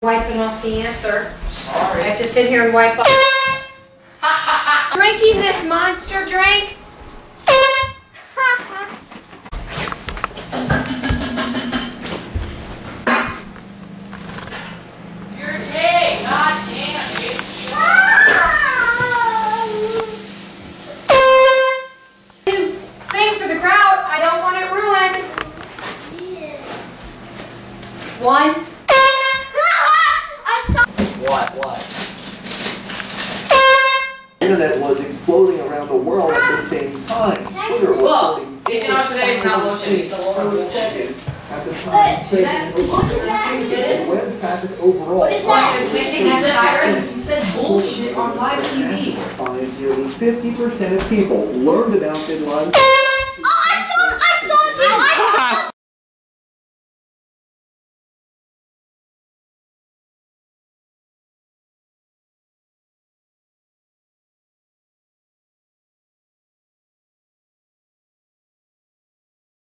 Wiping off the answer. Sorry. I have to sit here and wipe off. Drinking this monster drink? You're gay. It. New thing for the crowd. I don't want it ruined. One. What? What? internet was exploding around the world at the same time. Twitter was Look, going eighteen hours per day is not bullshit. It's a lot of bullshit. At the time, saving over web traffic overall. What is that? Is missing You said, virus? you said bullshit on live TV. Finds nearly 50% of people learned about Bin Laden